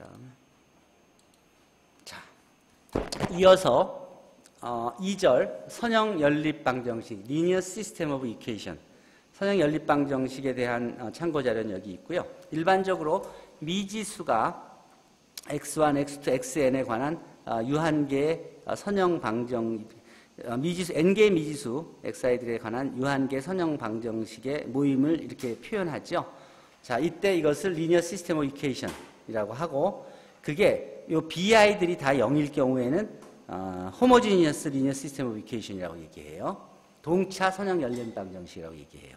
다음에 자 이어서 어, 2절 선형 연립 방정식 linear system of equation 선형 연립 방정식에 대한 어, 참고 자료는 여기 있고요. 일반적으로 미지수가 x1, x2, xn에 관한 어, 유한계 어, 선형 방정 어, 미지수 n개 미지수 xi들에 관한 유한계 선형 방정식의 모임을 이렇게 표현하죠. 자, 이때 이것을 linear system of equation이 라고 하고 그게 요 bi들이 다 0일 경우에는 어, homogeneous linear system of equation이라고 얘기해요. 동차 선형 연립 방정식이라고 얘기해요.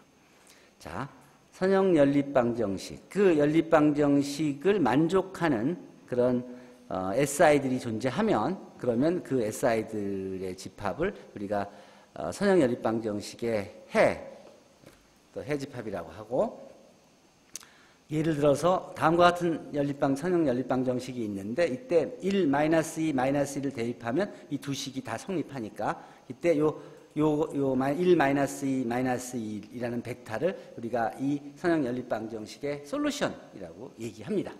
자, 선형 연립 방정식. 그 연립 방정식을 만족하는 그런 어, SI들이 존재하면 그러면 그 SI들의 집합을 우리가 어, 선형 연립 방정식의 해, 또 해집합이라고 하고 예를 들어서 다음과 같은 연립방 선형 연립방 정식이 있는데 이때 1 마이너스 2 마이너스 1을 대입하면 이 두 식이 다 성립하니까 이때 요 요요1 마이너스 2 마이너스 1이라는 벡터를 우리가 이 선형 연립방 정식의 솔루션이라고 얘기합니다.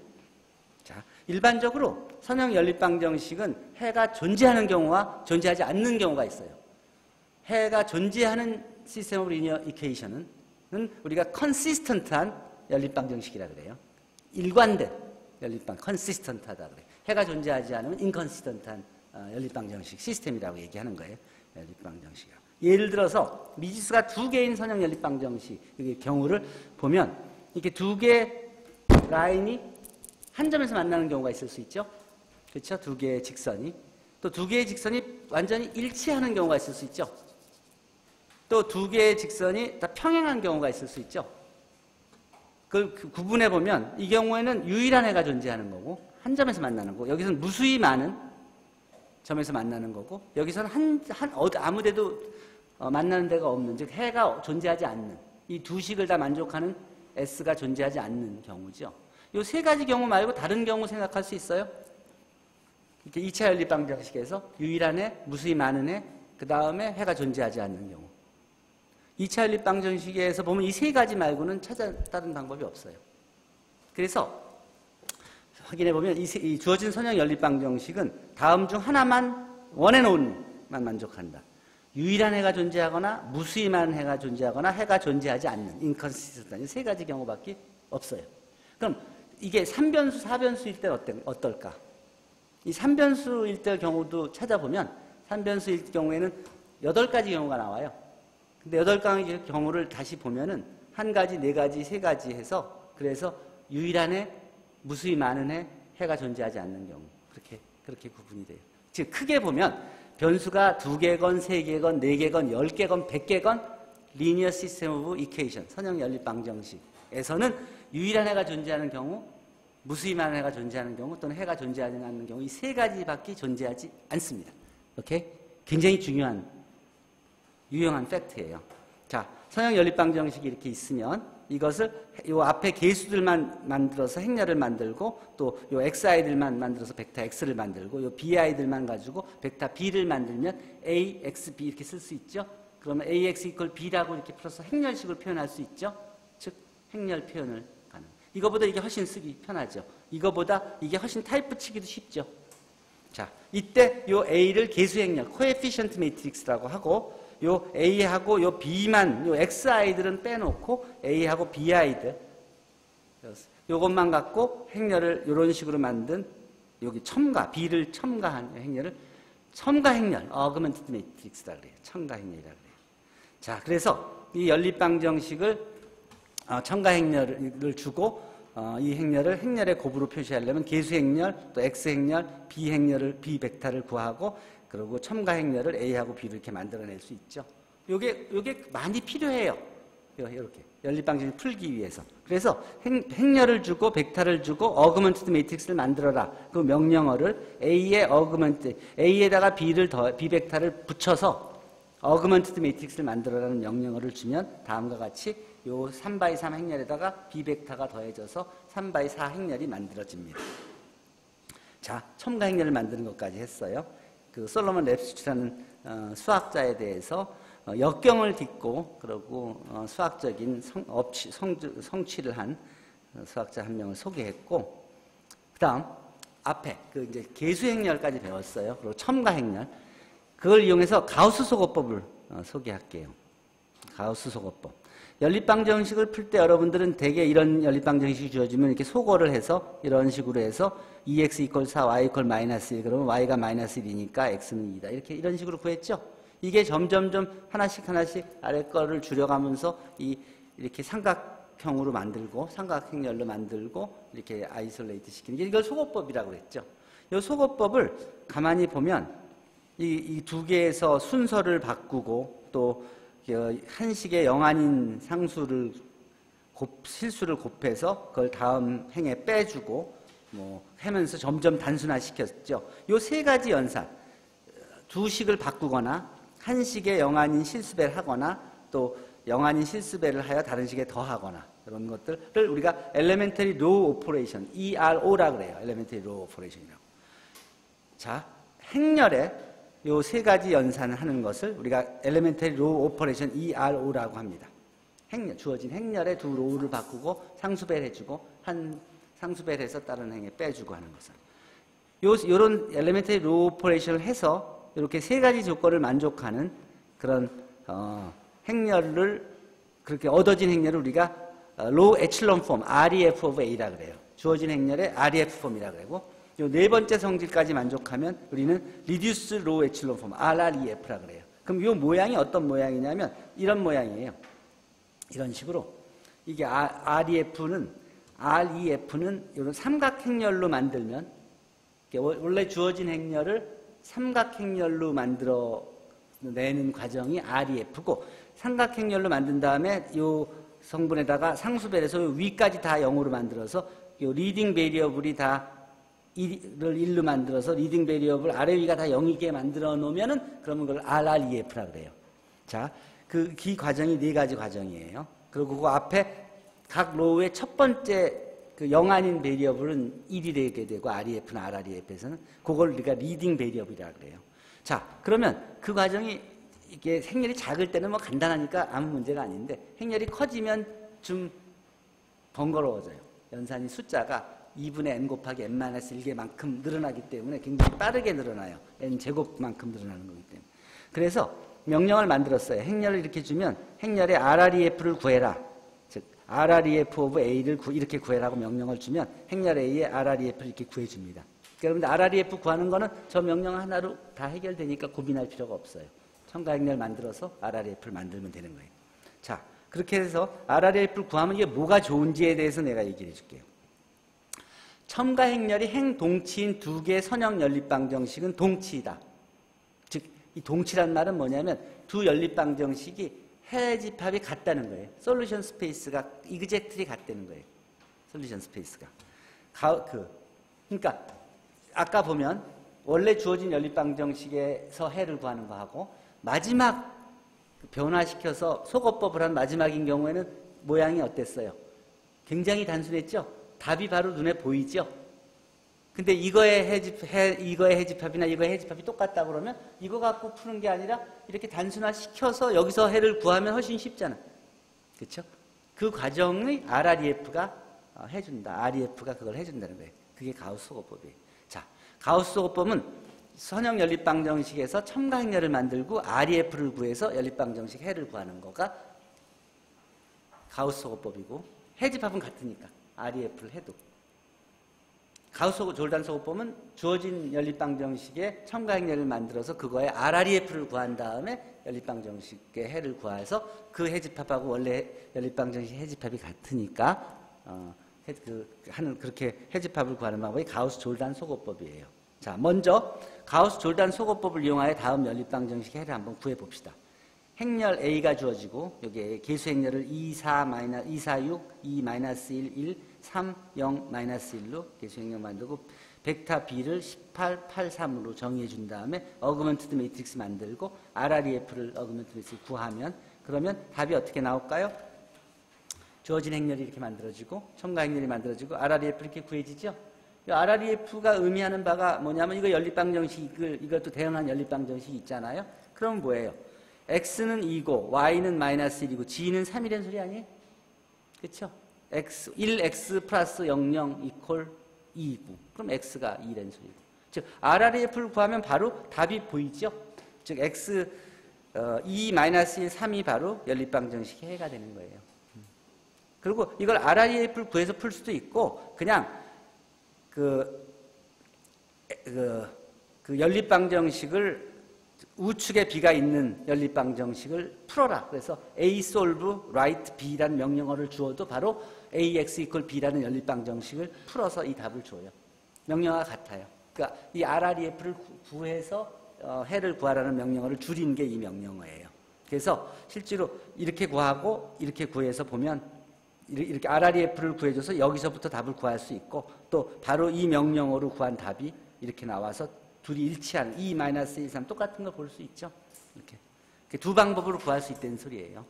자, 일반적으로 선형 연립방 정식은 해가 존재하는 경우와 존재하지 않는 경우가 있어요. 해가 존재하는 system of linear equation은 우리가 consistent한 연립방정식이라 그래요. 일관된 연립방, consistent하다 그래요. 해가 존재하지 않으면 inconsistent한 어, 연립방정식 시스템이라고 얘기하는 거예요. 연립방정식. 예를 들어서 미지수가 두 개인 선형 연립방정식의 경우를 보면 이렇게 두 개 라인이 한 점에서 만나는 경우가 있을 수 있죠. 그렇죠? 두 개의 직선이 또 두 개의 직선이 완전히 일치하는 경우가 있을 수 있죠. 또 두 개의 직선이 다 평행한 경우가 있을 수 있죠. 그걸 그 구분해 보면 이 경우에는 유일한 해가 존재하는 거고 한 점에서 만나는 거고 여기서는 무수히 많은 점에서 만나는 거고 여기서는 한, 한 아무데도 어, 만나는 데가 없는 즉 해가 존재하지 않는 이 두 식을 다 만족하는 S가 존재하지 않는 경우죠. 이 세 가지 경우 말고 다른 경우 생각할 수 있어요? 이렇게 2차 연립 방정식에서 유일한 해, 무수히 많은 해, 그 다음에 해가 존재하지 않는 경우. 2차 연립 방정식에서 보면 이 세 가지 말고는 찾아 다른 방법이 없어요. 그래서 확인해 보면 이, 이 주어진 선형 연립 방정식은 다음 중 하나만 원해놓은만 만족한다. 유일한 해가 존재하거나 무수히만 해가 존재하거나 해가 존재하지 않는 인컨시스턴트 세 가지 경우밖에 없어요. 그럼 이게 3변수, 4변수일 때 어때, 어떨까? 이 3변수일 때 경우도 찾아보면 3변수일 경우에는 8가지 경우가 나와요. 근데 여덟 가지 경우를 다시 보면은 한 가지, 네 가지, 세 가지 해서 그래서 유일한 해, 무수히 많은 해, 해가 존재하지 않는 경우 그렇게 그렇게 구분이 돼요. 즉 크게 보면 변수가 두 개건, 세 개건, 네 개건, 열 개건, 백 개건 linear system of equation 선형 연립 방정식에서는 유일한 해가 존재하는 경우, 무수히 많은 해가 존재하는 경우 또는 해가 존재하지 않는 경우 이 세 가지밖에 존재하지 않습니다. 오케이? 굉장히 중요한 유용한 팩트예요. 자, 선형 연립 방정식이 이렇게 있으면 이것을 요 앞에 계수들만 만들어서 행렬을 만들고 또 요 xi들만 만들어서 벡터 x를 만들고 요 bi들만 가지고 벡터 b를 만들면 a, x, b 이렇게 쓸 수 있죠. 그러면 ax equal b라고 이렇게 풀어서 행렬식으로 표현할 수 있죠. 즉 행렬 표현을 가능. 이거보다 이게 훨씬 쓰기 편하죠. 이거보다 이게 훨씬 타입 치기도 쉽죠. 자, 이때 요 a를 계수 행렬, coefficient matrix라고 하고 요 A하고 요 B만, 요 XI들은 빼놓고 A하고 BI들. 요것만 갖고 행렬을 이런 식으로 만든 여기 첨가, B를 첨가한 행렬을 첨가 행렬, augmented matrix라 그래요. 첨가 행렬이라 그래요. 자, 그래서 이 연립 방정식을 어, 첨가 행렬을 주고 어, 이 행렬을 행렬의 곱으로 표시하려면 계수 행렬, 또 X 행렬, B 행렬을 B 벡터를 구하고 그리고 첨가 행렬을 A하고 B를 이렇게 만들어낼 수 있죠. 요게, 요게 많이 필요해요. 이렇게. 연립방정식을 풀기 위해서. 그래서 행, 행렬을 주고 벡터를 주고 augmented matrix를 만들어라. 그 명령어를 A의 augment, A에다가 B를 더, B 벡터를 붙여서 augmented matrix를 만들어라는 명령어를 주면 다음과 같이 요 3x 3 행렬에다가 B 벡터가 더해져서 3x 4 행렬이 만들어집니다. 자, 첨가 행렬을 만드는 것까지 했어요. 그 솔로몬 레프셰츠라는 어, 수학자에 대해서 어, 역경을 딛고 그리고 어, 수학적인 성, 업치, 성, 성취를 한 수학자 한 명을 소개했고 그다음 앞에 그 이제 계수 행렬까지 배웠어요. 그리고 첨가 행렬. 그걸 이용해서 가우스 소거법을 어, 소개할게요. 가우스 소거법. 연립방정식을 풀 때 여러분들은 대개 이런 연립방정식이 주어지면 이렇게 소거를 해서 이런 식으로 해서 2x equal 4, y equal 마이너스 1 그러면 y가 마이너스 1이니까 x는 2다. 이렇게 이런 식으로 구했죠. 이게 점점점 하나씩 하나씩 아래 거를 줄여가면서 이 이렇게 삼각형으로 만들고 삼각행렬로 만들고 이렇게 isolate 시키는 게 이걸 소거법이라고 그랬죠. 이 소거법을 가만히 보면 이 두 개에서 순서를 바꾸고 또 한식의 영한인 상수를 곱, 실수를 곱해서 그걸 다음 행에 빼주고 뭐 하면서 점점 단순화 시켰죠. 요 세 가지 연산 두 식을 바꾸거나 한 식의 영한인 실수배를 하거나 또 영한인 실수배를 하여 다른 식에 더하거나 이런 것들을 우리가 elementary row ERO라 그래요. elementary row operation이라고. 자, 행렬에 요 세 가지 연산을 하는 것을 우리가 elementary row operation ERO라고 합니다. 행렬, 주어진 행렬에 두 row를 바꾸고 상수배를 해주고 한 상수배를 해서 다른 행에 빼주고 하는 것을. 요, 요런 elementary row operation을 해서 이렇게 세 가지 조건을 만족하는 그런 어, 행렬을 그렇게 얻어진 행렬을 우리가 row echelon form REF of A라 그래요. 주어진 행렬의 REF 폼이라 그러고 요 네 번째 성질까지 만족하면 우리는 reduced row echelon form RREF라 그래요. 그럼 요 모양이 어떤 모양이냐면 이런 모양이에요. 이런 식으로 이게 REF는 REF는 이런 삼각행렬로 만들면 원래 주어진 행렬을 삼각행렬로 만들어 내는 과정이 REF고 삼각행렬로 만든 다음에 이 성분에다가 상수배를 해서 위까지 다 0으로 만들어서 이 leading variable이 다 1을 1로 만들어서 leading variable 아래 위가 다 0이게 만들어 놓으면은 그러면 그걸 RREF라 그래요. 자, 그 기 과정이 네 가지 과정이에요. 그리고 그 앞에 각 row의 첫 번째 그 영아닌 variable은 1이 되게 되고 REF나 RREF에서는 그걸 우리가 leading variable이라 그래요. 자, 그러면 그 과정이 이게 행렬이 작을 때는 뭐 간단하니까 아무 문제가 아닌데 행렬이 커지면 좀 번거로워져요. 연산이 숫자가 2분의 n 곱하기 n-1개만큼 늘어나기 때문에 굉장히 빠르게 늘어나요. n 제곱만큼 늘어나는 거기 때문에. 그래서 명령을 만들었어요. 행렬을 이렇게 주면 행렬의 RREF를 구해라. 즉 RREF of A를 구, 이렇게 구해라고 명령을 주면 행렬 A의 RREF를 이렇게 구해줍니다. 그런데 RREF 구하는 거는 저 명령 하나로 다 해결되니까 고민할 필요가 없어요. 첨가 행렬 만들어서 RREF를 만들면 되는 거예요. 자, 그렇게 해서 RREF를 구하면 이게 뭐가 좋은지에 대해서 내가 얘기를 해줄게요. 첨가 행렬이 행동치인 두 개의 선형 연립방정식은 동치이다. 즉, 이 동치란 말은 뭐냐면 두 연립방정식이 해집합이 같다는 거예요. solution space가 exactly 같다는 거예요. solution space가. 가, 그, 그러니까 아까 보면 원래 주어진 연립방정식에서 해를 구하는 거하고 마지막 변화시켜서 소거법을 한 마지막인 경우에는 모양이 어땠어요? 굉장히 단순했죠? 답이 바로 눈에 보이죠? 근데 이거의 해집, 해, 이거의 해집합이나 이거의 해집합이 똑같다 그러면 이거 갖고 푸는 게 아니라 이렇게 단순화 시켜서 여기서 해를 구하면 훨씬 쉽잖아. 그렇죠? 그 과정의 RREF가 어, 해준다. REF가 그걸 해준다는 거예요. 그게 가우스 소거법이에요. 자, 가우스 소거법은 선형 연립방정식에서 첨가행렬을 만들고 REF를 구해서 연립방정식 해를 구하는 거가 가우스 소거법이고 해집합은 같으니까 REF를 해도 가우스 졸단 소거법은 주어진 연립방 정식의 첨가행렬을 만들어서 그거에 RREF를 구한 다음에 연립방 정식의 해를 구해서 그 해집합하고 원래 연립방정식 해집합이 같으니까 어, 해, 그, 하는 그렇게 해집합을 구하는 방법이 가우스 조르단 소거법이에요. 자, 먼저 가우스 조르단 소거법을 이용하여 다음 연립방정식 해를 한번 구해 봅시다. 행렬 A가 주어지고 여기에 계수 행렬을 2, 4, 마이너, 2, 4, 6, 2, 마이너스 1, 1, 3, 0, 마이너스 1로 계수 행렬 만들고 벡터 B를 18, 8, 3으로 정의해 준 다음에 augmented matrix 만들고 RREF를 augmented matrix 구하면 그러면 답이 어떻게 나올까요? 주어진 행렬이 이렇게 만들어지고 첨가 행렬이 만들어지고 RREF 이렇게 구해지죠? RREF가 의미하는 바가 뭐냐면 이거 연립방정식 이것도 대응한 연립방정식이 있잖아요. 그럼 뭐예요? X는 2고 y는 마이너스 1이고 g는 3이라는 소리 아니에요? 그렇죠? x 1x 플러스 00 이퀄 2고 그럼 x가 2란 소리고 즉 RRF를 구하면 바로 답이 보이죠. 즉 x 어, 2 마이너스 1, 3이 바로 연립방 정식의 해가 되는 거예요. 그리고 이걸 RRF를 구해서 풀 수도 있고 그냥 그, 그, 그 연립방 정식을 우측에 b가 있는 연립방 정식을 풀어라. 그래서 a solve write b라는 명령어를 주어도 바로 ax equal b라는 연립방 정식을 풀어서 이 답을 줘요. 명령어가 같아요. 그러니까 이 RREF를 구해서 어, 해를 구하라는 명령어를 줄인 게 이 명령어예요. 그래서 실제로 이렇게 구하고 이렇게 구해서 보면 이렇게 RREF를 구해줘서 여기서부터 답을 구할 수 있고 또 바로 이 명령어로 구한 답이 이렇게 나와서 둘이 일치하는 2-1, 3 똑같은 걸 볼 수 있죠. 이렇게. 두 방법으로 구할 수 있다는 소리예요.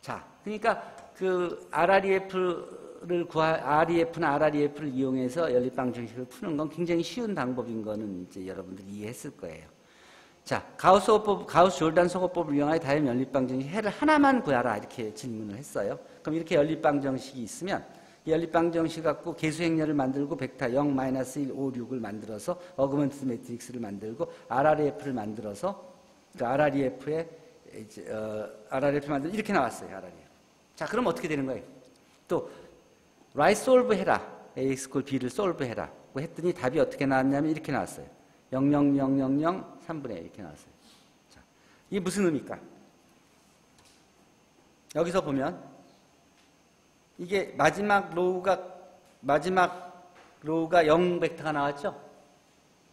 자, 그러니까 그 RREF를 구할, REF나 RREF를 이용해서 연립방정식을 푸는 건 굉장히 쉬운 방법인 거는 이제 여러분들이 이해했을 거예요. 자, 가우스 소거법, 가우스 조르단 소거법을 이용하여 다음 연립방정식 해를 하나만 구하라 이렇게 질문을 했어요. 그럼 이렇게 연립방정식이 있으면 연립방정식 갖고 계수행렬을 만들고 벡터 0, 마이너스 1, 5, 6을 만들어서 augmented matrix를 만들고 RREF를 만들어서 그 RREF에 이제 어, RREF 만들 이렇게 나왔어요. RREF. 자, 그럼 어떻게 되는 거예요? 또 right solve 해라. ax equal b를 solve 해라. 뭐 했더니 답이 어떻게 나왔냐면 이렇게 나왔어요. 0, 0, 0, 0, 0, 3분의 1 이렇게 나왔어요. 자, 이게 무슨 의미일까? 여기서 보면 이게 마지막 row가 마지막 row가 0 벡터가 나왔죠?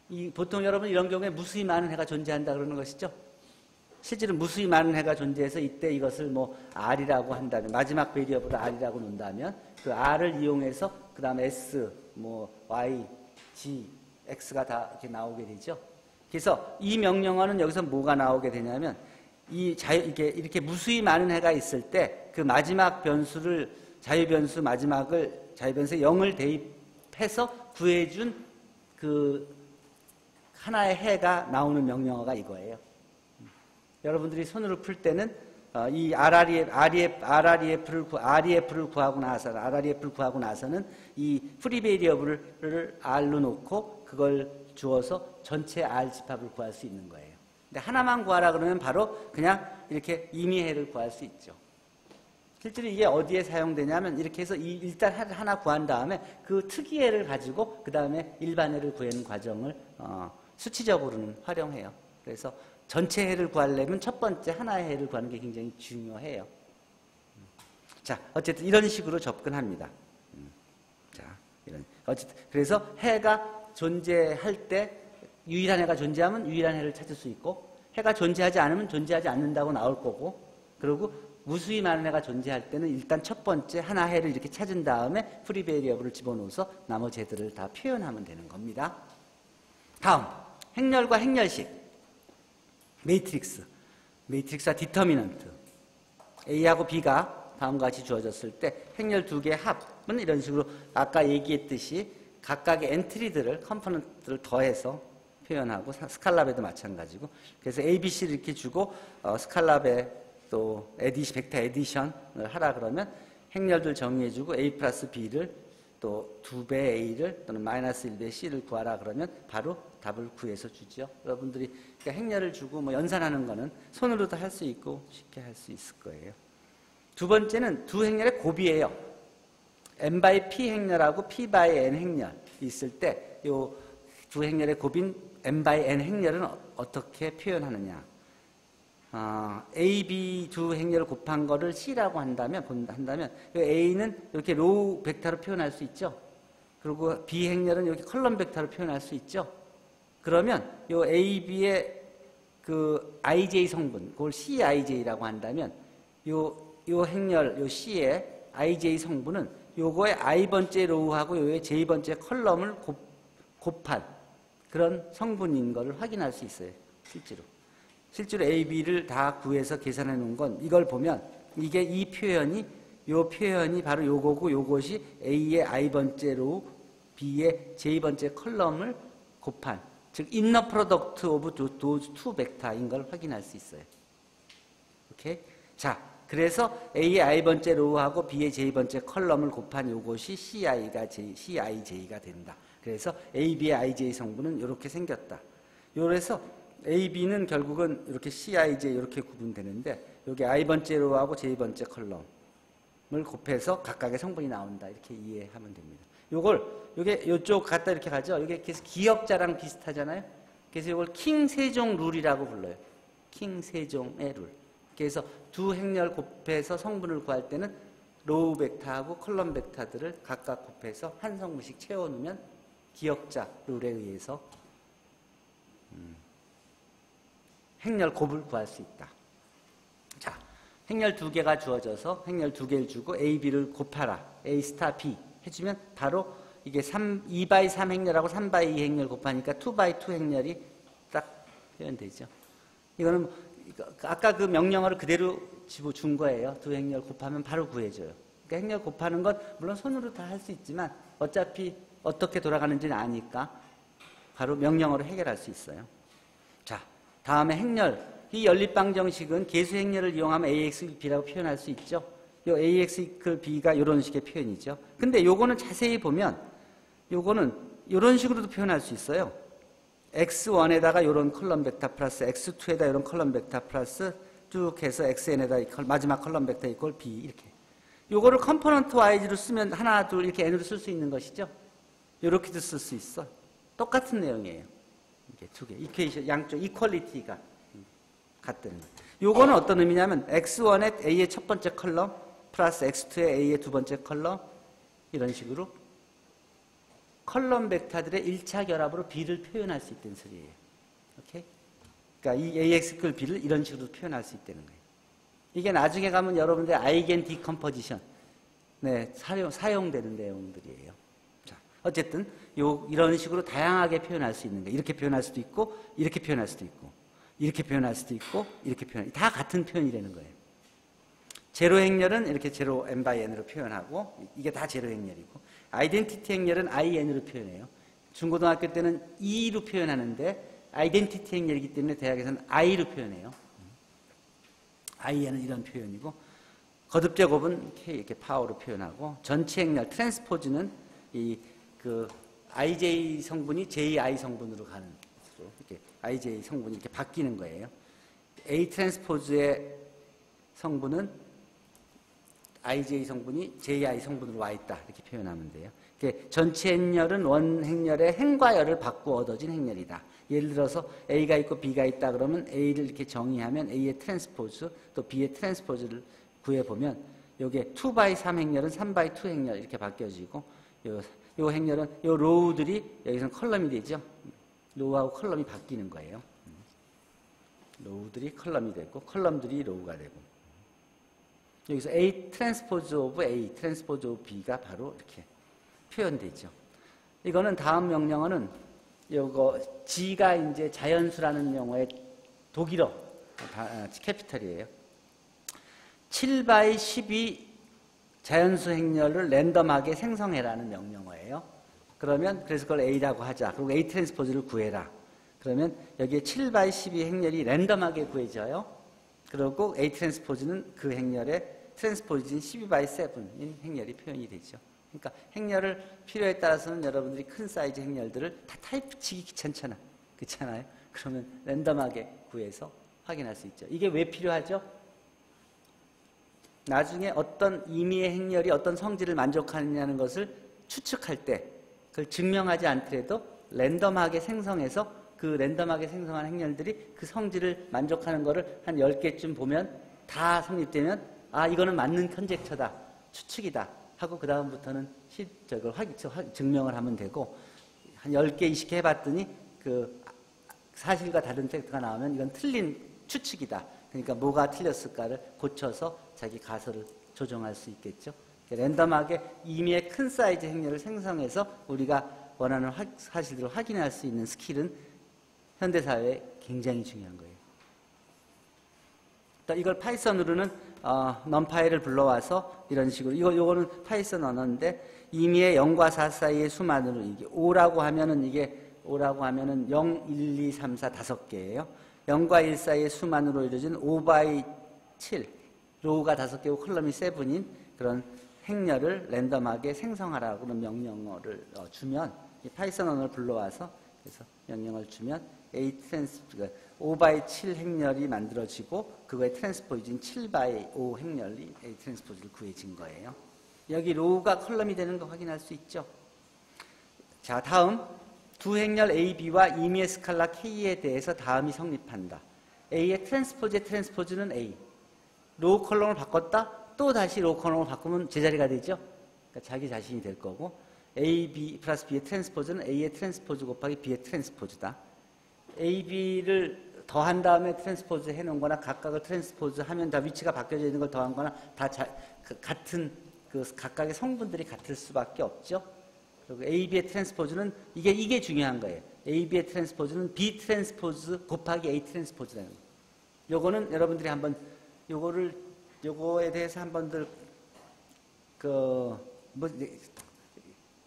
이 보통 여러분 이런 경우에 무수히 많은 해가 존재한다 그러는 것이죠. 실제로 무수히 많은 해가 존재해서 이때 이것을 뭐 R이라고 한다면 마지막 variable을 R이라고 놓는다면 그 R을 이용해서 그 다음에 S, 뭐 Y, G, X가 다 이렇게 나오게 되죠. 그래서 이 명령어는 여기서 뭐가 나오게 되냐면 이 자유 이게 이렇게 무수히 많은 해가 있을 때 그 마지막 변수를 자유변수 마지막을 자유변수에 0을 대입해서 구해준 그 하나의 해가 나오는 명령어가 이거예요. 여러분들이 손으로 풀 때는 어, 이 RREF, REF, RREF를, REF를 구하고 나서, RREF를 구하고 나서는 이 free variable을 R로 놓고 그걸 주어서 전체 R 집합을 구할 수 있는 거예요. 근데 하나만 구하라 그러면 바로 그냥 이렇게 임의해를 구할 수 있죠. 실제로 이게 어디에 사용되냐면 이렇게 해서 일단 하나 구한 다음에 그 특이해를 가지고 그 다음에 일반해를 구하는 과정을 어, 수치적으로는 활용해요. 그래서 전체 해를 구하려면 첫 번째 하나의 해를 구하는 게 굉장히 중요해요. 음. 자, 어쨌든 이런 식으로 접근합니다. 음. 자, 이런 어쨌든 그래서 해가 존재할 때 유일한 해가 존재하면 유일한 해를 찾을 수 있고 해가 존재하지 않으면 존재하지 않는다고 나올 거고 그리고 무수히 많은 해가 존재할 때는 일단 첫 번째 하나 해를 이렇게 찾은 다음에 free variable을 집어넣어서 나머지 해들을 다 표현하면 되는 겁니다. 다음 행렬과 행렬식. Matrix. Matrix와 determinant. A하고 B가 다음과 같이 주어졌을 때 행렬 두 개의 합은 이런 식으로 아까 얘기했듯이 각각의 entry들을 component를 더해서 표현하고 스칼라배도 마찬가지고 그래서 A, B, C를 이렇게 주고 어, 스칼라배 또 addition, vector addition을 하라 그러면 행렬들 정의해주고 A 플러스 B를 또 두 배 A를 또는 마이너스 1배 C를 구하라 그러면 바로 답을 구해서 주죠. 여러분들이 그러니까 행렬을 주고 뭐 연산하는 거는 손으로도 할 수 있고 쉽게 할 수 있을 거예요. 두 번째는 두 행렬의 곱이에요. m by p 행렬하고 p by n 행렬 있을 때 요 두 행렬의 곱인 m by n 행렬은 어떻게 표현하느냐? 어, A, B 두 행렬을 곱한 거를 C라고 한다면, 한다면, A는 이렇게 row vector로 표현할 수 있죠. 그리고 B 행렬은 이렇게 column vector로 표현할 수 있죠. 그러면 요 A, B의 그 IJ 성분, 그걸 CIJ라고 한다면, 요, 요 행렬, 요 C의 IJ 성분은 요거의 I번째 row하고 요의 J번째 컬럼을 곱, 곱한 그런 성분인 것을 확인할 수 있어요. 실제로. 실제로 A, B를 다 구해서 계산해 놓은 건 이걸 보면 이게 이 표현이 요 표현이 바로 요거고 요것이 A의 I번째 row, B의 J번째 컬럼을 곱한 즉 inner product of those two vector인 걸 확인할 수 있어요. 오케이? 자, 그래서 A의 i번째 row하고 B의 j번째 컬럼을 곱한 요것이 CI가 J, CIJ가 된다. 그래서 A, B의 IJ 성분은 이렇게 생겼다. 요래서 A, B는 결국은 이렇게 CIJ 이렇게 구분되는데 여기 i번째 row하고 j번째 컬럼을 곱해서 각각의 성분이 나온다. 이렇게 이해하면 됩니다. 요걸 요게 요쪽 갖다 이렇게 가죠. 이게 계속 기역자랑 비슷하잖아요. 그래서 이걸 King Sejong rule이라고 불러요. King Sejong의 rule. 그래서 두 행렬 곱해서 성분을 구할 때는 row vector하고 column vector들을 각각 곱해서 한 성분씩 채워놓으면 기역자 rule에 의해서 음, 행렬 곱을 구할 수 있다. 자, 행렬 두 개가 주어져서 행렬 두 개를 주고 A, B를 곱하라. A star B 해주면 바로 이게 3, 2 by 3 행렬하고 3 by 2 행렬 곱하니까 2 by 2 행렬이 딱 표현되죠. 이거는 아까 그 명령어를 그대로 집어준 거예요. 두 행렬 곱하면 바로 구해줘요. 그러니까 행렬 곱하는 건 물론 손으로 다 할 수 있지만 어차피 어떻게 돌아가는지는 아니까 바로 명령어로 해결할 수 있어요. 자, 다음에 행렬. 이 연립방정식은 계수 행렬을 이용하면 ax, b라고 표현할 수 있죠. 요 ax b가 이런 식의 표현이죠. 근데 요거는 자세히 보면 요거는 이런 식으로도 표현할 수 있어요. x1에다가 이런 column vector 플러스 x2에다 이런 column vector 플러스 쭉 해서 xn에다 마지막 column vector equal b 이렇게. 요거를 component-wise로 쓰면 하나 둘 이렇게 n으로 쓸 수 있는 것이죠. 이렇게도 쓸 수 있어. 똑같은 내용이에요. 이게 두 개. Equation 양쪽 equality가 같다는 거예요. 요거는 어떤 의미냐면 x1의 a의 첫 번째 column 플러스 x2의 a의 두 번째 column 이런 식으로 column vector들의 1차 결합으로 B를 표현할 수 있다는 소리예요. 오케이? 그러니까 이 AX equal B를 이런 식으로 표현할 수 있다는 거예요. 이게 나중에 가면 여러분들 eigen decomposition 네, 사용, 사용되는 내용들이에요. 자, 어쨌든 요 이런 식으로 다양하게 표현할 수 있는 거예요. 이렇게 표현할 수도 있고 이렇게 표현할 수도 있고 이렇게 표현할 수도 있고 이렇게 표현 다 같은 표현이라는 거예요. 제로 행렬은 이렇게 제로 n by n으로 표현하고 이게 다 제로 행렬이고 아이덴티티 행렬은 IN으로 표현해요. 중고등학교 때는 E로 표현하는데 아이덴티티 행렬이기 때문에 대학에서는 I로 표현해요. IN은 이런 표현이고 거듭 제곱은 K 이렇게 파워로 표현하고 전체 행렬 트랜스포즈는 이 그 IJ 성분이 JI 성분으로 가는 이렇게 IJ 성분이 이렇게 바뀌는 거예요. A 트랜스포즈의 성분은 IJ 성분이 JI 성분으로 와 있다. 이렇게 표현하면 돼요. 전치 행렬은 원 행렬의 행과 열을 바꿔 얻어진 행렬이다. 예를 들어서 A가 있고 B가 있다 그러면 A를 이렇게 정의하면 A의 transpose 또 B의 트랜스포즈를 구해보면 요게 2 by 3 행렬은 3 by 2 행렬 이렇게 바뀌어지고 요, 요 행렬은 요 row들이 여기서는 column이 되죠. row하고 column이 바뀌는 거예요. 로우들이 컬럼이 되고 컬럼들이 로우가 되고 여기서 A transpose of A, transpose of B가 바로 이렇게 표현되죠. 이거는 다음 명령어는 요거 Z가 이제 자연수라는 용어의 독일어 아, capital이에요. 7by 12 자연수 행렬을 랜덤하게 생성해라는 명령어예요. 그러면 그래서 그걸 A라고 하자. 그리고 A transpose를 구해라. 그러면 여기에 7by 12 행렬이 랜덤하게 구해져요. 그리고 A 트랜스포즈는 그 행렬의 transpose인 12by 7인 행렬이 표현이 되죠. 그러니까 행렬을 필요에 따라서는 여러분들이 큰 사이즈 행렬들을 다 타입 치기 귀찮잖아. 그렇잖아요. 그러면 랜덤하게 구해서 확인할 수 있죠. 이게 왜 필요하죠? 나중에 어떤 임의의 행렬이 어떤 성질을 만족하느냐는 것을 추측할 때 그걸 증명하지 않더라도 랜덤하게 생성해서 그 랜덤하게 생성한 행렬들이 그 성질을 만족하는 것을 한 10개쯤 보면 다 성립되면 아 이거는 맞는 컨젝처다 추측이다 하고 그 다음부터는 저걸 확, 증명을 하면 되고 한 10개, 20개 해봤더니 그 사실과 다른 팩트가 나오면 이건 틀린 추측이다. 그러니까 뭐가 틀렸을까를 고쳐서 자기 가설을 조정할 수 있겠죠. 랜덤하게 임의의 큰 사이즈 행렬을 생성해서 우리가 원하는 사실들을 확인할 수 있는 스킬은 현대사회에 굉장히 중요한 거예요. 이걸 파이썬으로는 어, NumPy를 불러와서 이런 식으로 이거 요거는 파이썬 언어인데 임의의 0과 4 사이의 수만으로 이게 5라고 하면은 이게 5라고 하면은 0, 1, 2, 3, 4 다섯 개예요. 0과 1 사이의 수만으로 이루어진 5 by 7 row가 다섯 개고 column이 seven인 그런 행렬을 랜덤하게 생성하라고는 명령어를 어, 주면 이 파이썬 언어를 불러와서 그래서 명령을 주면 A trans 그러니까 5by 7 행렬이 만들어지고 그거의 transpose인 7by 5 행렬이 A 트랜스포즈를 구해진 거예요. 여기 row가 column이 되는 거 확인할 수 있죠. 자, 다음 두 행렬 A, B와 임의의 스칼라 K에 대해서 다음이 성립한다. A의 트랜스포즈의 트랜스포즈는 A. 로우 컬럼을 바꿨다? 또 다시 row column을 바꾸면 제자리가 되죠? 그러니까 자기 자신이 될 거고 A, B 플러스 B의 트랜스포즈는 A의 트랜스포즈 곱하기 B의 트랜스포즈다. A, B를 더한 다음에 transpose 해놓은 거나 각각을 transpose 하면 다 위치가 바뀌어져 있는 걸 더한 거나 다 자, 그 같은 그 각각의 성분들이 같을 수밖에 없죠. 그리고 A, B의 transpose는 이게 이게 중요한 거예요. A, B의 트랜스포즈는 B 트랜스포즈 곱하기 A 트랜스포즈라는 거. 요거는 여러분들이 한번 요거를 요거에 대해서 한번들 그뭐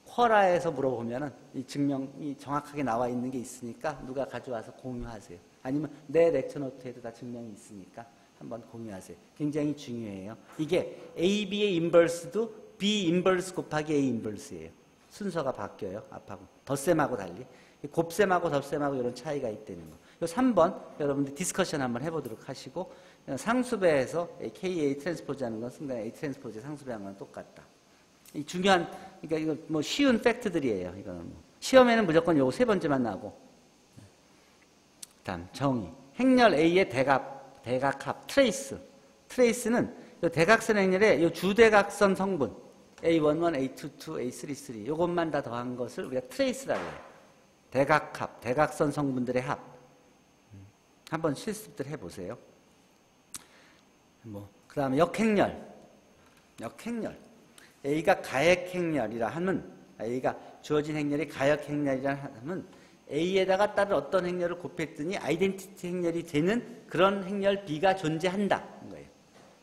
Quora에서 물어보면은 이 증명이 정확하게 나와 있는 게 있으니까 누가 가져와서 공유하세요. 아니면 내 lecture note에도 다 증명이 있으니까 한번 공유하세요. 굉장히 중요해요. 이게 AB의 인버스도 B 인버스 곱하기 A 인버스예요. 순서가 바뀌어요. 앞하고. 덧셈하고 달리. 곱셈하고 덧셈하고 이런 차이가 있다는 거. 요 3번 여러분들 discussion 한번 해보도록 하시고 상수배에서 KA transpose 하는 건 순간 A transpose 상수배 하는 건 똑같다. 이 중요한 그러니까 이거 뭐 쉬운 팩트들이에요. 이거는 뭐. 시험에는 무조건 요거 세 번째만 나오고. 다음 정의. 행렬 A의 대각 대각합 trace. trace는 요 대각선 행렬의 요 주대각선 성분 A11, A22, A33 요것만 다 더한 것을 우리가 trace라고 해요. 대각합, 대각선 성분들의 합. 음. 한번 실습들 해보세요. 뭐, 그 다음에 역행렬. 역행렬. A가 가역행렬이라 하면, A가 주어진 행렬이 가역행렬이라 하면, A에다가 다른 어떤 행렬을 곱했더니 아이덴티티 행렬이 되는 그런 행렬 B가 존재한다. 거예요.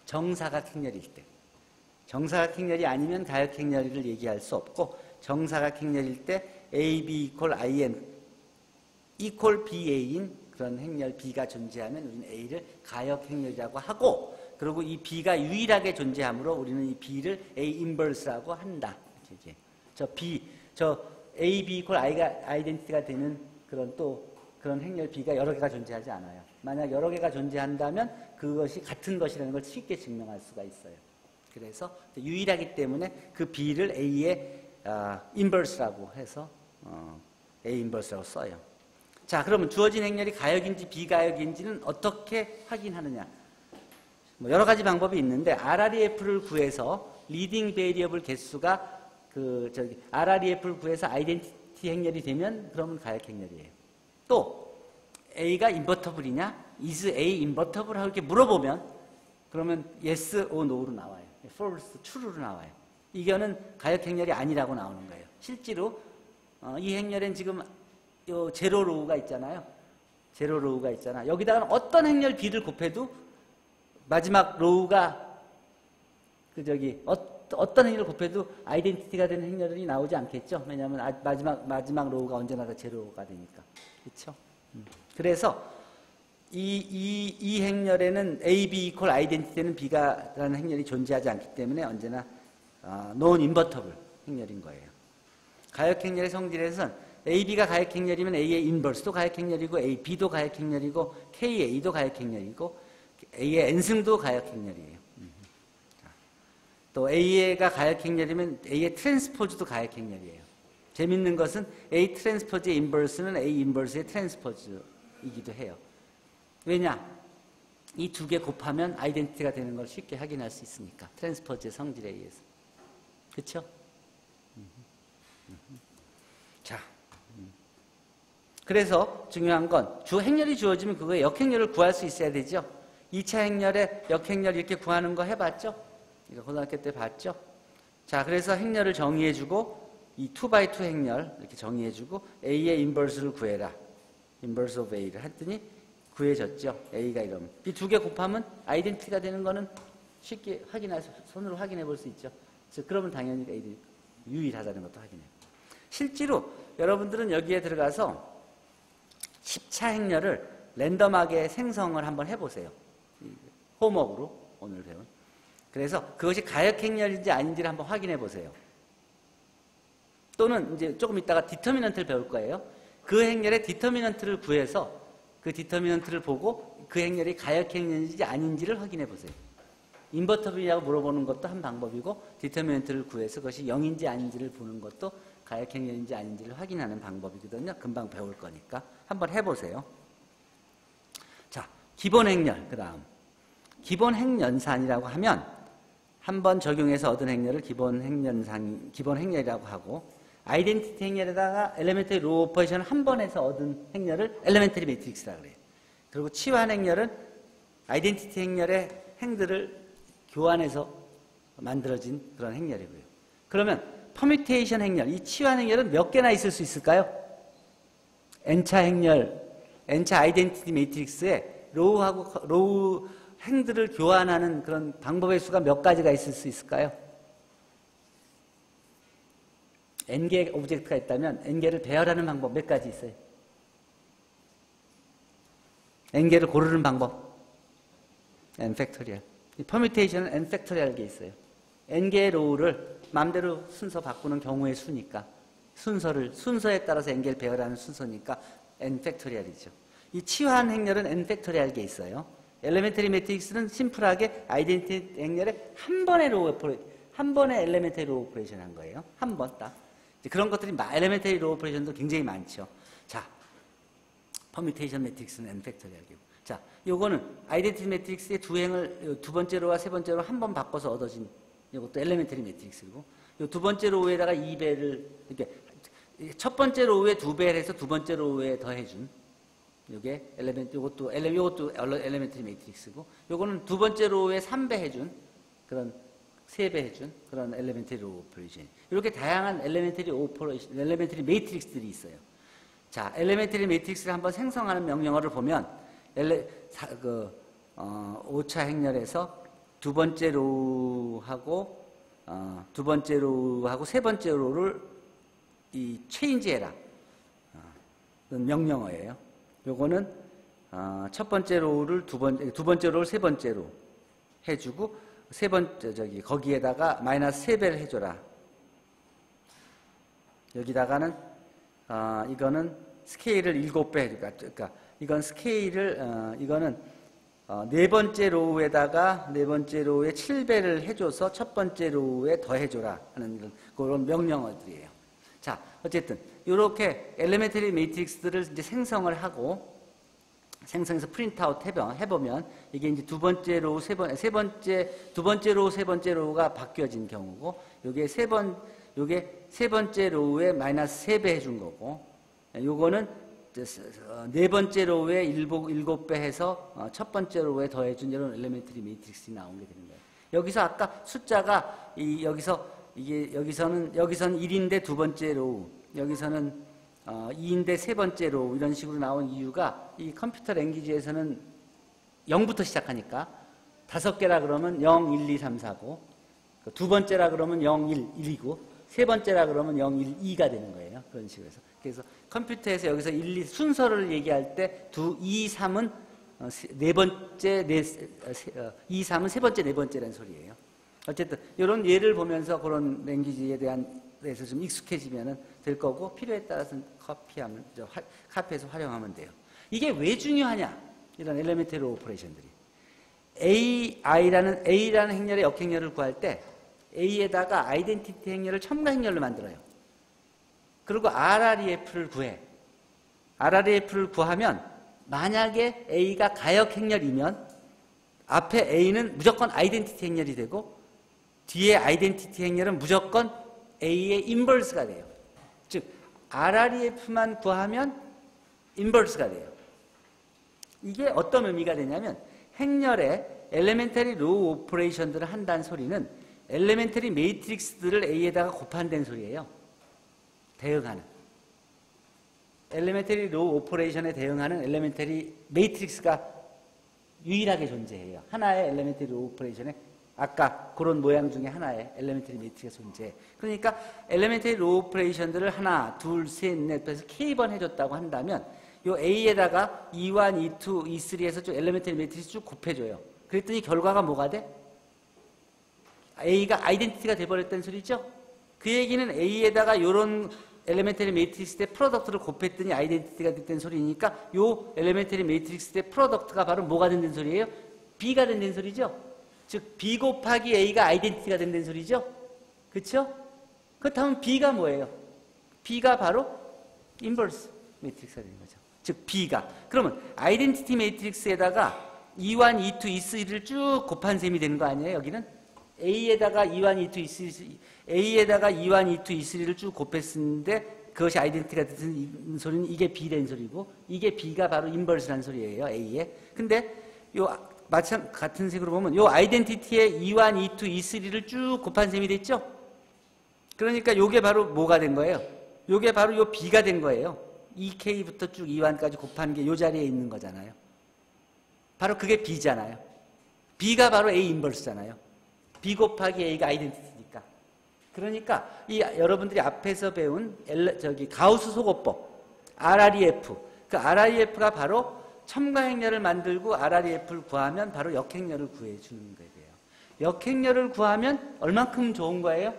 정사각 행렬일 때. 정사각 행렬이 아니면 가역 행렬을 얘기할 수 없고, 정사각 행렬일 때 AB 이퀄 IN 이퀄 BA인 그런 행렬 B가 존재하면 우리는 A를 가역 행렬이라고 하고 그리고 이 B가 유일하게 존재하므로 우리는 이 B를 A 인버스라고 한다. 저 B 저 A, B 이퀄 I가 아이덴티티가 되는 그런 또 그런 행렬 B가 여러 개가 존재하지 않아요. 만약 여러 개가 존재한다면 그것이 같은 것이라는 걸 쉽게 증명할 수가 있어요. 그래서 유일하기 때문에 그 B를 A의 아, inverse라고 해서 어, A 인버스라고 써요. 자, 그러면 주어진 행렬이 가역인지 비가역인지는 어떻게 확인하느냐? 뭐 여러 가지 방법이 있는데 RREF를 구해서 leading variable 개수가 그 저기 RREF를 구해서 identity 행렬이 되면 그러면 가역 행렬이에요. 또 A가 인버터블이냐? is A 인버터블 하고 이렇게 물어보면 그러면 yes or no로 나와요. False, true로 나와요. 이거는 가역 행렬이 아니라고 나오는 거예요. 실제로 어, 이 행렬엔 지금 요 zero row가 있잖아요. zero row가 있잖아. 여기다가 어떤 행렬 B를 곱해도 마지막 row가 그 저기 어, 떤 행렬을 곱해도 identity가 되는 행렬이 나오지 않겠죠. 왜냐하면 아, 마지막 마지막 row가 언제나 다 제로가 되니까. 그렇죠? 음. 그래서 이, 이, 이 행렬에는 A, B 이퀄 아이덴티티는 B가라는 행렬이 존재하지 않기 때문에 언제나 어, non invertible 행렬인 거예요. 가역 행렬의 성질에서는 AB가 가역 행렬이면 A의 인버스도 가역 행렬이고 A, B도 가역 행렬이고 KA도 가역 행렬이고 A의 n승도 가역 행렬이에요. 또 A가 가역 행렬이면 A의 트랜스포즈도 가역 행렬이에요. 재밌는 것은 A 트랜스포즈의 인버스는 A 인버스의 트랜스포즈이기도 해요. 왜냐? 이 두 개 곱하면 아이덴티티가 되는 걸 쉽게 확인할 수 있으니까. 트랜스포즈의 성질에 의해서. 그렇죠? 자, 그래서 중요한 건 주 행렬이 주어지면 그거의 역행렬을 구할 수 있어야 되죠. 2차 행렬에 역행렬 이렇게 구하는 거 해봤죠? 이거 고등학교 때 봤죠? 자, 그래서 행렬을 정의해주고 이 2x2 행렬 이렇게 정의해주고 A의 인버스를 구해라. inverse of A를 했더니 구해졌죠. A가 이러면. 이 두 개 곱하면 identity가 되는 거는 쉽게 확인할 수, 손으로 확인해 볼 수 있죠. 그래서 그러면 당연히 A들이 유일하다는 것도 확인해요. 실제로 여러분들은 여기에 들어가서 10차 행렬을 랜덤하게 생성을 한번 해보세요. homework로 오늘 배운. 그래서 그것이 가역 행렬인지 아닌지를 한번 확인해 보세요. 또는 이제 조금 있다가 determinant를 배울 거예요. 그 행렬의 determinant를 구해서 그 determinant를 보고 그 행렬이 가역 행렬인지 아닌지를 확인해 보세요. invertible이라고 물어보는 것도 한 방법이고 determinant를 구해서 그것이 0인지 아닌지를 보는 것도 가역 행렬인지 아닌지를 확인하는 방법이거든요. 금방 배울 거니까 한번 해보세요. 자, 기본 행렬 그 다음 기본 행연산이라고 하면 한 번 적용해서 얻은 행렬을 기본 기본 행렬이라고 하고 identity 행렬에다가 elementary row operation을 한번 해서 얻은 행렬을 elementary matrix라고 그래요. 그리고 치환 행렬은 identity 행렬의 행들을 교환해서 만들어진 그런 행렬이고요. 그러면 permutation 행렬, 이 치환 행렬은 몇 개나 있을 수 있을까요? n차 행렬, n차 identity matrix에 row하고 row 행들을 교환하는 그런 방법의 수가 몇 가지가 있을 수 있을까요? N개의 object가 있다면 n개를 배열하는 방법 몇 가지 있어요? n개를 고르는 방법 n 팩토리얼 퍼뮤테이션은 n 팩토리얼 게 있어요. n개의 row를 마음대로 순서 바꾸는 경우의 수니까 순서를 순서에 따라서 n개를 배열하는 순서니까 n 팩토리얼이죠. 이 치환 행렬은 n factorial 개 있어요. elementary matrix는 심플하게 identity 행렬에 한 번의 row 한 번의 elementary row operation 한 거예요. 한 번 딱. 그런 것들이 elementary row operation도 굉장히 많죠. 자, permutation matrix는 factorial이고. 자, 요거는 identity matrix의 두 행을 두 번째 row와 세 번째 row 한 번 바꿔서 얻어진 이것도 elementary matrix고. 요 두 번째 row에다가 2배를 이렇게 첫 번째 row에 두 배를 해서 두 번째 row에 더해준 요게 element 요것도 ele 요것도 elementary matrix고 요거는 두 번째 row에 3배 해준 그런 3배 해준 그런 elementary operation 이렇게 다양한 elementary operation elementary matrix들이 있어요. 자, elementary matrix를 한번 생성하는 명령어를 보면 ele 사, 그 어, 5차 행렬에서 두 번째 로우하고 어, 두 번째 로우하고 세 번째 로우를 이 체인지해라 어, 명령어예요. 요거는 어, 첫 번째 row를 두 번째 두 번째 row를 세 번째로 해주고 세 번째 저기 거기에다가 마이너스 세 배를 해줘라. 여기다가는 어, 이거는 스케일을 일곱 배 해줄까? 그러니까 이건 스케일을 어, 이거는 어, 네 번째 row에다가 네 번째 row에 7배를 해줘서 첫 번째 row에 더해줘라 하는 그런 명령어들이에요. 자, 어쨌든 이렇게 elementary matrix들을 이제 생성을 하고 생성해서 print out 해보면 이게 이제 두 번째 row, 세, 번, 세 번째, 두 번째 row, 세 번째 row가 바뀌어진 경우고 요게 세 번, 요게 세 번째 row에 마이너스 세 배 해준 거고 요거는 네 번째 row에 일곱, 일곱 배 해서 어, 첫 번째 row에 더해준 이런 elementary matrix가 나오게 되는 거예요. 여기서 아까 숫자가 이 여기서 이게 여기서는 여기서는 1인데 두 번째 row, 여기서는 어, 2인데 세 번째 row 이런 식으로 나온 이유가 이 컴퓨터 language에서는 0부터 시작하니까 다섯 개라 그러면 0, 1, 2, 3, 4고 두 번째라 그러면 0, 1, 1이고 세 번째라 그러면 0, 1, 2가 되는 거예요. 그런 식으로 해서. 그래서 컴퓨터에서 여기서 1, 2 순서를 얘기할 때 두, 2, 3은 어, 네 번째, 네, 2, 3은 세 번째, 네 번째라는 소리예요. 어쨌든 이런 예를 보면서 그런 랭귀지에 대한 데서 좀 익숙해지면 될 거고 필요에 따라서는 커피하면 카피해서 활용하면 돼요. 이게 왜 중요하냐? 이런 엘레멘테리 오퍼레이션들이 AI라는 A라는 행렬의 역행렬을 구할 때 A에다가 아이덴티티 행렬을 첨가 행렬로 만들어요. 그리고 RREF를 구해. RREF를 구하면 만약에 A가 가역 행렬이면 앞에 A는 무조건 아이덴티티 행렬이 되고 뒤에 아이덴티티 행렬은 무조건 A의 인버스가 돼요. 즉 RREF만 구하면 inverse가 돼요. 이게 어떤 의미가 되냐면 행렬에 elementary row operation들을 한다는 소리는 elementary matrix들을 A에다가 곱한다는 소리예요. 대응하는. elementary row operation에 대응하는 elementary matrix가 유일하게 존재해요. 하나의 elementary row operation에 아까 그런 모양 중에 하나의 elementary matrix가 존재해. 그러니까 elementary row operation들을 하나, 둘, 셋, 넷 해서 K번 해줬다고 한다면 요 A에다가 E1, E2, E3에서 쭉 elementary matrix 쭉 곱해줘요. 그랬더니 결과가 뭐가 돼? A가 identity가 돼버렸다는 소리죠. 그 얘기는 A에다가 이런 elementary matrix들 product를 곱했더니 identity가 됐다는 소리니까 요 elementary matrix들 product가 바로 뭐가 된다는 소리예요? B가 된다는 소리죠. 즉 B 곱하기 A가 identity가 된다는 소리죠. 그렇죠? 그렇다면 B가 뭐예요? B가 바로 inverse matrix가 되는 거죠. 즉 B가 그러면 identity matrix에다가 E1, E2, E3를 쭉 곱한 셈이 되는 거 아니에요? 여기는 A에다가 E1, E2, E3 A에다가 E1, E2, E3를 쭉 곱했는데 그것이 identity가 되는 소리는 이게 B된 소리고 이게 B가 바로 inverse라는 소리예요. A에. 근데 요 마찬 같은 색으로 보면 요 아이덴티티의 E1, E2, E3를 쭉 곱한 셈이 됐죠? 그러니까 요게 바로 뭐가 된 거예요? 요게 바로 요 B가 된 거예요. EK부터 쭉 E1까지 곱한 게 요 자리에 있는 거잖아요. 바로 그게 B잖아요. B가 바로 A 인버스잖아요. B 곱하기 A가 아이덴티티니까. 그러니까 이 여러분들이 앞에서 배운 엘, 저기 가우스 소거법 RREF 그 RREF가 바로 첨가행렬을 만들고 RREF를 구하면 바로 역행렬을 구해주는 거예요. 역행렬을 구하면 얼만큼 좋은 거예요?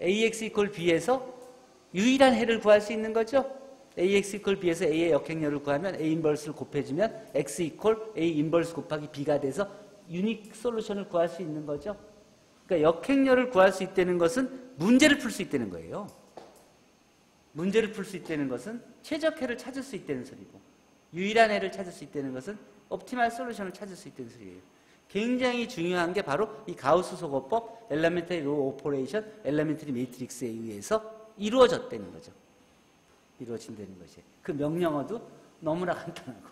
AX equal B에서 유일한 해를 구할 수 있는 거죠? AX equal B에서 A의 역행렬을 구하면 A 인버스를 곱해주면 X equal A inverse 곱하기 B가 돼서 unique solution을 구할 수 있는 거죠. 그러니까 역행렬을 구할 수 있다는 것은 문제를 풀 수 있다는 거예요. 문제를 풀 수 있다는 것은 최적해를 찾을 수 있다는 소리고 유일한 해를 찾을 수 있다는 것은 optimal solution을 찾을 수 있다는 소리예요. 굉장히 중요한 게 바로 이 가우스 소거법, elementary row operation, elementary matrix에 의해서 이루어졌다는 거죠. 이루어진다는 것이. 그 명령어도 너무나 간단하고.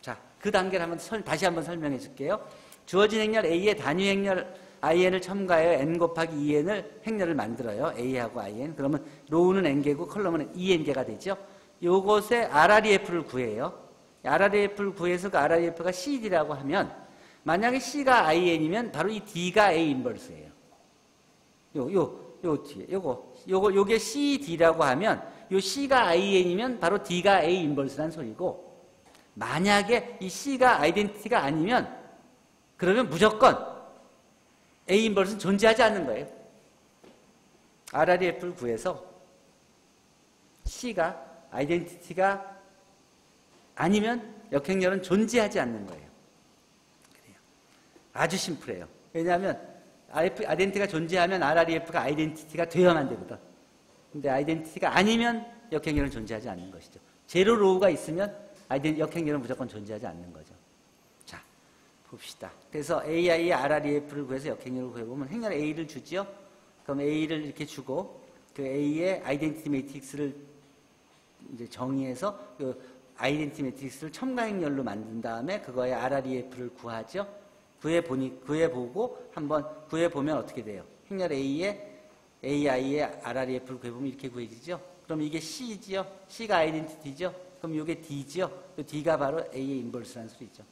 자, 그 단계를 한번 설, 다시 한번 설명해 줄게요. 주어진 행렬 A의 단위 행렬 IN을 첨가하여 N 곱하기 2N을 행렬을 만들어요. A하고 IN. 그러면 로우는 N개고 컬럼은 2N개가 되죠. 요것에 RREF를 구해요. RREF를 구해서 그 RREF가 CD라고 하면 만약에 C가 IN이면 바로 이 D가 A 인버스예요. 요, 요, 요 뒤에, 요거, 요거, 요게 CD라고 하면 요 C가 IN이면 바로 D가 A 인버스란 소리고 만약에 이 C가 아이덴티티가 아니면 그러면 무조건 A 인버스는 존재하지 않는 거예요. RREF를 구해서 C가 아이덴티티가 아니면 역행렬은 존재하지 않는 거예요. 그래요. 아주 심플해요. 왜냐하면 아이덴티티가 존재하면 RREF가 아이덴티티가 되어야만 되거든. 근데 아이덴티티가 아니면 역행렬은 존재하지 않는 것이죠. 제로 로우가 있으면 아이덴 역행렬은 무조건 존재하지 않는 거죠. 자, 봅시다. 그래서 AI, RREF를 구해서 역행렬을 구해보면 행렬 A를 주지요. 그럼 A를 이렇게 주고 그 A의 아이덴티티 매트릭스를 이제 정의해서 그 아이덴티 매트릭스를 첨가행렬로 만든 다음에 그거에 RREF를 구하죠. 구해 보니 구해 보고 한번 구해 보면 어떻게 돼요? 행렬 A에 AI의 RREF를 구해 보면 이렇게 구해지죠. 그럼 이게 C지요. C가 아이덴티티죠. 그럼 이게 D지요. D가 바로 A의 인버스라는 소리죠.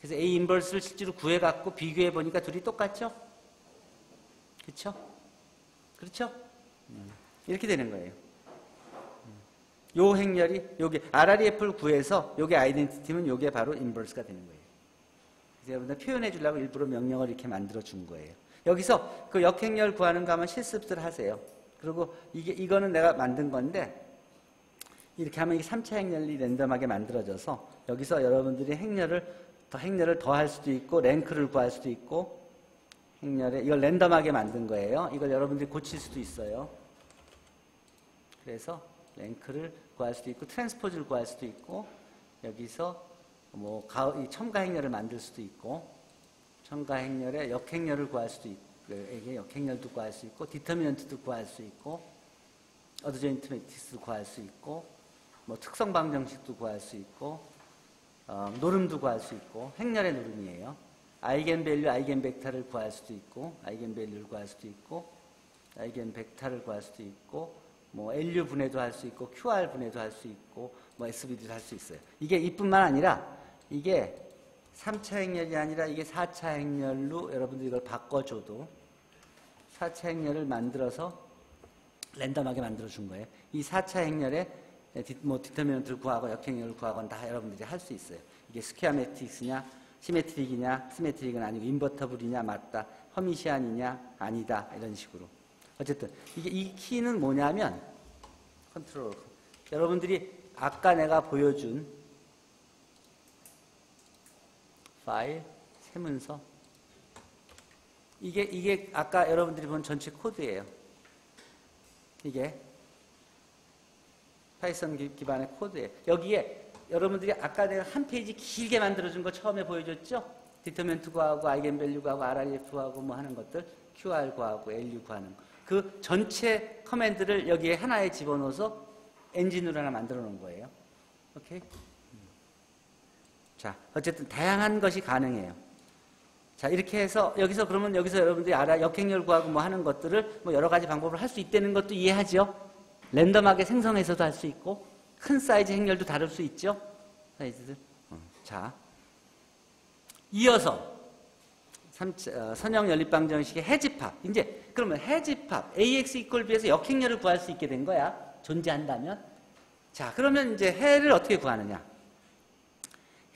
그래서 A 인버스를 실제로 구해 갖고 비교해 보니까 둘이 똑같죠? 그렇죠? 그렇죠? 이렇게 되는 거예요. 요 행렬이 요게 RREF를 구해서 요게 아이덴티티면 요게 바로 인버스가 되는 거예요. 그래서 여러분들 표현해 주려고 일부러 명령을 이렇게 만들어 준 거예요. 여기서 그 역행렬 구하는 거 하면 실습들 하세요. 그리고 이게 이거는 내가 만든 건데 이렇게 하면 이 3차 행렬이 랜덤하게 만들어져서 여기서 여러분들이 행렬을 더 행렬을 더 할 수도 있고 랭크를 구할 수도 있고 행렬에 이걸 랜덤하게 만든 거예요. 이걸 여러분들이 고칠 수도 있어요. 그래서 랭크를 구할 수도 있고 트랜스포즈를 구할 수도 있고 여기서 뭐 첨가 행렬을 만들 수도 있고 첨가 행렬에 역행렬을 구할 수도 있고 에게 역행렬도 구할 수 있고 디터미넌트도 구할 수 있고 adjoint matrix도 구할 수 있고 뭐 특성 방정식도 구할 수 있고 어, 노름도 구할 수 있고 행렬의 노름이에요. eigenvalue, eigenvector를 구할 수도 있고 eigenvalue를 구할 수도 있고 eigenvector를 구할 수도 있고 뭐 LU 분해도 할 수 있고 QR 분해도 할 수 있고 뭐 SVD도 할 수 있어요. 이게 이뿐만 아니라 이게 3차 행렬이 아니라 이게 4차 행렬로 여러분들이 이걸 바꿔줘도 4차 행렬을 만들어서 랜덤하게 만들어 준 거예요. 이 4차 행렬에 뭐 determinant를 구하고 역행렬을 구하건 다 여러분들이 할 수 있어요. 이게 스퀘어 매트릭스냐 시메트릭이냐, 시메트릭은 아니고 인버터블이냐, 맞다. 허미시안이냐, 아니다. 이런 식으로. 어쨌든 이게 이 키는 뭐냐면 컨트롤. 여러분들이 아까 내가 보여준 파일 세문서 이게 이게 아까 여러분들이 본 전체 코드예요. 이게 파이썬 기- 기반의 코드예요. 여기에 여러분들이 아까 내가 한 페이지 길게 만들어준 거 처음에 보여줬죠? determinant 구하고 eigenvalue 구하고 RREF 구하고 뭐 하는 것들 QR 구하고 LU 구하는 거. 그 전체 커맨드를 여기에 하나에 집어넣어서 엔진으로 하나 만들어 놓은 거예요. 오케이? 음. 자, 어쨌든 다양한 것이 가능해요. 자, 이렇게 해서 여기서 그러면 여기서 여러분들이 알아 역행렬 구하고 뭐 하는 것들을 뭐 여러 가지 방법을 할수 있다는 것도 이해하죠? 랜덤하게 생성해서도 할 수 있고 큰 사이즈 행렬도 다룰 수 있죠? 사이즈들. 어, 자, 이어서 삼- 어, 선형 연립방 정식의 해집합. 이제 그러면 해집합 AX 이퀄 B에서 역행렬을 구할 수 있게 된 거야. 존재한다면. 자, 그러면 이제 해를 어떻게 구하느냐?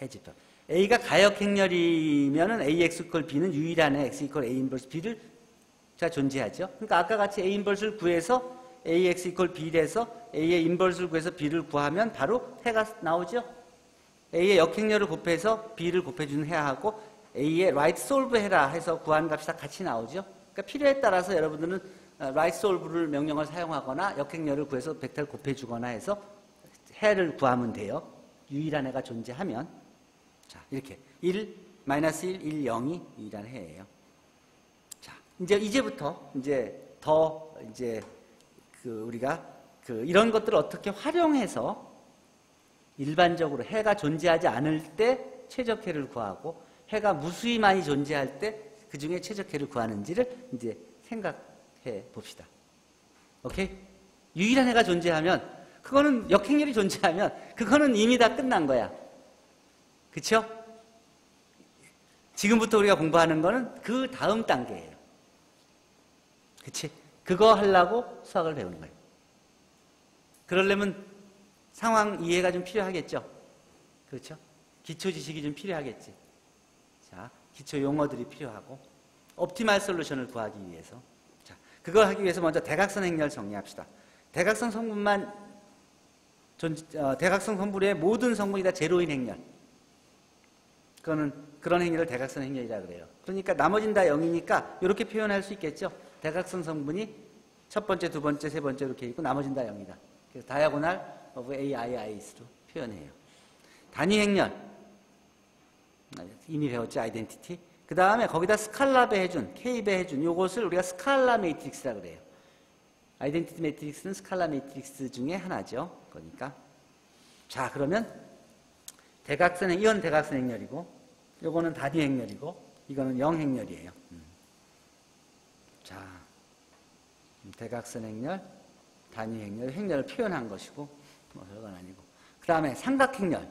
해집합. A가 가역행렬이면은 AX 이퀄 B는 유일한 애 X 이퀄 A 인버스 B를 자 존재하죠. 그러니까 아까 같이 A 인버스를 구해서 AX 이퀄 B에서 A의 인버스를 구해서 B를 구하면 바로 해가 나오죠. A의 역행렬을 곱해서 B를 곱해주는 해하고 A의 right solve 해라 해서 구한 값이 다 같이 나오죠. 그러니까 필요에 따라서 여러분들은 어, right solve를 명령을 사용하거나 역행렬을 구해서 벡터를 곱해주거나 해서 해를 구하면 돼요. 유일한 해가 존재하면 자 이렇게 1, 마이너스 1, 1, 0이 유일한 해예요. 자 이제 이제부터 이제 더 이제 그 우리가 그 이런 것들을 어떻게 활용해서 일반적으로 해가 존재하지 않을 때 최적해를 구하고 해가 무수히 많이 존재할 때 그 중에 최적해를 구하는지를 이제 생각해 봅시다. 오케이? 유일한 해가 존재하면 그거는 역행렬이 존재하면 그거는 이미 다 끝난 거야. 그쵸? 지금부터 우리가 공부하는 거는 그 다음 단계예요. 그치? 그거 하려고 수학을 배우는 거예요. 그러려면 상황 이해가 좀 필요하겠죠? 그렇죠? 기초 지식이 좀 필요하겠지. 자, 기초 용어들이 필요하고, optimal solution을 구하기 위해서. 자, 그걸 하기 위해서 먼저 대각선 행렬 정리합시다. 대각선 성분만, 존, 어, 대각선 성분의 모든 성분이 다 제로인 행렬. 그거는 그런 행렬을 대각선 행렬이라 그래요. 그러니까 나머진 다 0이니까 이렇게 표현할 수 있겠죠. 대각선 성분이 첫 번째, 두 번째, 세 번째 이렇게 있고 나머진 다 0이다. 그래서 diagonal of A, I, I로 표현해요. 단위 행렬. 이미 배웠죠, identity. 그 다음에 거기다 스칼라 배해준, K 배해준 요것을 우리가 스칼라 매트릭스라 그래요. 아이덴티티 매트릭스는 스칼라 매트릭스 중에 하나죠. 그러니까. 자, 그러면 대각선, 행- 이건 대각선 행렬이고, 요거는 단위 행렬이고, 이거는 영 행렬이에요. 음. 자, 음, 대각선 행렬, 단위 행렬, 행렬을 표현한 것이고, 뭐 별건 아니고. 그 다음에 삼각행렬.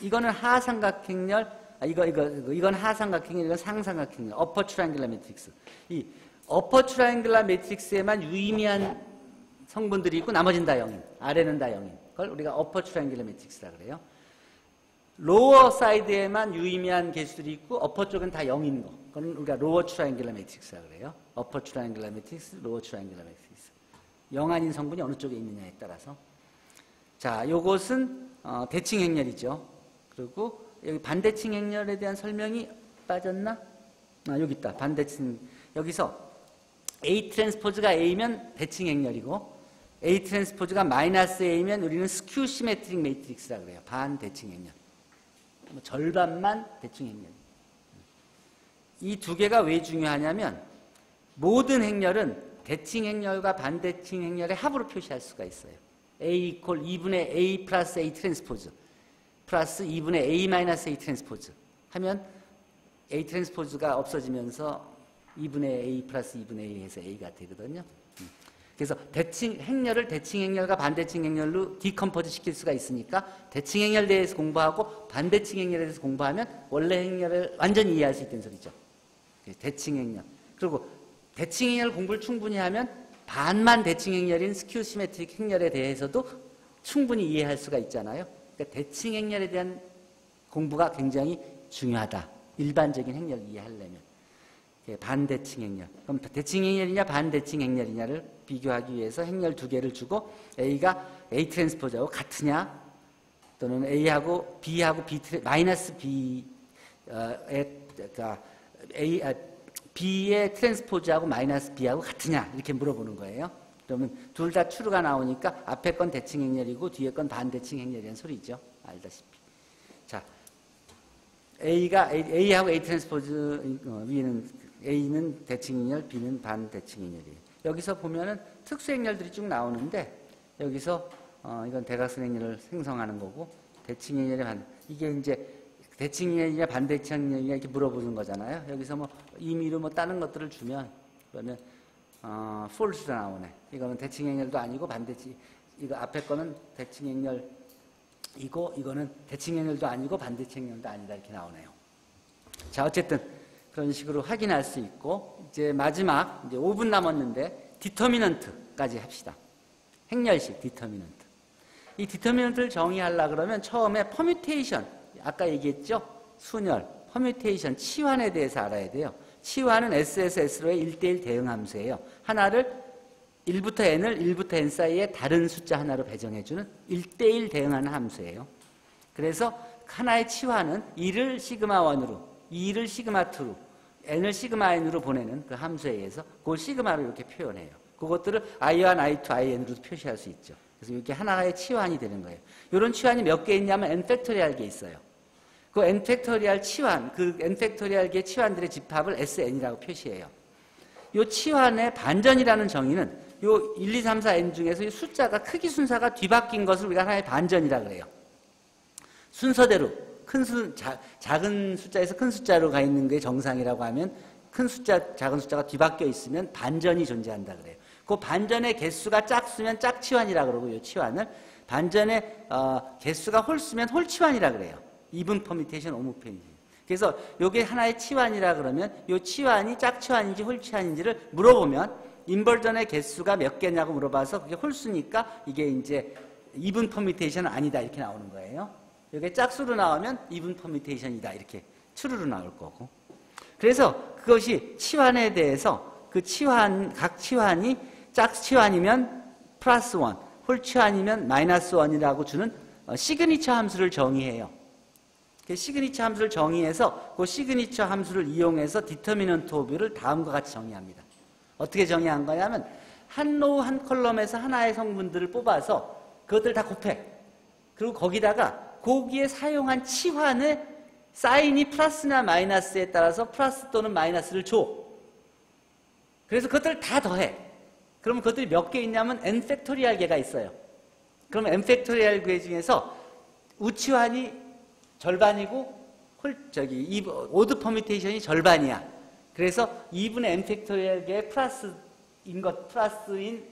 이거는 하삼각행렬, 아, 이거, 이거, 이거, 이건 하삼각행렬, 이건 상삼각행렬, upper triangular matrix. 이 upper triangular matrix에만 유의미한 성분들이 있고, 나머지는 다 0인. 아래는 다 0인. 그걸 우리가 upper triangular matrix라 그래요. lower side에만 유의미한 계수들이 있고 upper 쪽은 다 0인 거. 그건 우리가 lower triangular matrix라 그래요. upper triangular matrix, lower triangular matrix. 0 아닌 성분이 어느 쪽에 있느냐에 따라서. 자, 요것은 어, 대칭 행렬이죠. 그리고 여기 반대칭 행렬에 대한 설명이 빠졌나? 아, 여기 있다. 반대칭. 여기서 A 트랜스포즈가 A면 대칭 행렬이고 A transpose가 마이너스 A면 우리는 skew symmetric matrix라 그래요. 반 대칭 행렬. 뭐 절반만 대칭 행렬. 이 두 개가 왜 중요하냐면 모든 행렬은 대칭 행렬과 반대칭 행렬의 합으로 표시할 수가 있어요. A 이퀄 2분의 A 플러스 A 트랜스포즈 플러스 2분의 A 마이너스 A 트랜스포즈 하면 A 트랜스포즈가 없어지면서 2분의 A 플러스 2분의 A 해서 A가 되거든요. 음. 그래서 대칭 행렬을 대칭 행렬과 반대칭 행렬로 decompose 시킬 수가 있으니까 대칭 행렬에 대해서 공부하고 반대칭 행렬에 대해서 공부하면 원래 행렬을 완전히 이해할 수 있다는 소리죠. 그래서 대칭 행렬. 그리고 대칭 행렬 공부를 충분히 하면 반만 대칭 행렬인 skew symmetric 행렬에 대해서도 충분히 이해할 수가 있잖아요. 그러니까 대칭 행렬에 대한 공부가 굉장히 중요하다. 일반적인 행렬 이해하려면. 예, 반대칭 행렬. 그럼 대칭 행렬이냐 반대칭 행렬이냐를 비교하기 위해서 행렬 두 개를 주고 A가 A 트랜스포즈하고 같으냐 또는 A하고 B하고 B 트레, 마이너스 B의 그러니까 A 아, B의 트랜스포즈하고 마이너스 B하고 같으냐 이렇게 물어보는 거예요. 그러면 둘다 true가 나오니까 앞에 건 대칭 행렬이고 뒤에 건 반대칭 행렬이라는 소리죠. 알다시피. 자, A가 A, 하고 A 트랜스포즈 어, 위는 A는 대칭 행렬, B는 반대칭 행렬이에요. 여기서 보면은 특수 행렬들이 쭉 나오는데 여기서 어, 이건 대각선 행렬을 생성하는 거고 대칭 행렬의 반 이게 이제 대칭 행렬이냐 반대칭 행렬이냐 이렇게 물어보는 거잖아요. 여기서 뭐 임의로 뭐 다른 것들을 주면 그러면 어, false가 나오네. 이거는 대칭 행렬도 아니고 반대칭 이거 앞에 거는 대칭 행렬이고 이거는 대칭 행렬도 아니고 반대칭 행렬도 아니다 이렇게 나오네요. 자 어쨌든 그런 식으로 확인할 수 있고 이제 마지막 이제 5분 남았는데 디터미넌트까지 합시다. 행렬식 determinant. 이 determinant를 정의하려 그러면 처음에 permutation 아까 얘기했죠? 순열, permutation, 치환에 대해서 알아야 돼요. 치환은 S에서 S로의 1대1 대응 함수예요. 하나를 1부터 n을 1부터 n 사이에 다른 숫자 하나로 배정해주는 1대1 대응하는 함수예요. 그래서 하나의 치환은 1을 시그마 1으로, 2를 시그마 2로, n을 시그마 n으로 보내는 그 함수에 의해서 그걸 시그마로 이렇게 표현해요. 그것들을 i1, i2, in으로도 표시할 수 있죠. 그래서 이게 하나의 치환이 되는 거예요. 이런 치환이 몇 개 있냐면 n factorial 개 있어요. 그 n factorial 치환, 그 n factorial 의 치환들의 집합을 sn이라고 표시해요. 이 치환의 반전이라는 정의는 요 1, 2, 3, 4, n 중에서 이 숫자가 크기 순서가 뒤바뀐 것을 우리가 하나의 반전이라 그래요. 순서대로 큰 수, 자, 작은 숫자에서 큰 숫자로 가 있는 게 정상이라고 하면 큰 숫자, 작은 숫자가 뒤바뀌어 있으면 반전이 존재한다 그래요. 그 반전의 개수가 짝수면 짝치환이라 그러고 요 치환을 반전의 어, 개수가 홀수면 홀치환이라 그래요. even permutation odd permutation. 그래서 요게 하나의 치환이라 그러면 요 치환이 짝치환인지 홀치환인지를 물어보면 inversion의 개수가 몇 개냐고 물어봐서 그게 홀수니까 이게 이제 even permutation은 아니다 이렇게 나오는 거예요. 이게 짝수로 나오면 even permutation이다 이렇게 추루로 나올 거고. 그래서 그것이 치환에 대해서 그 치환 각 치환이 짝치환이면 plus one, 홀치환이면 minus one이라고 주는 어, 시그니처 함수를 정의해요. 그 시그니처 함수를 정의해서 그 시그니처 함수를 이용해서 determinant of A를 다음과 같이 정의합니다. 어떻게 정의한 거냐면 한 row 한 column에서 하나의 성분들을 뽑아서 그것들 다 곱해. 그리고 거기다가 거기에 사용한 치환의 sign이 플러스나 마이너스에 따라서 플러스 또는 마이너스를 줘. 그래서 그것들을 다 더해. 그러면 그것들이 몇 개 있냐면 n factorial 개가 있어요. 그럼 n factorial 개 중에서 우치환이 절반이고 홀 저기 이 odd permutation이 절반이야. 그래서 2분의 n factorial 개 플러스인 것 플러스인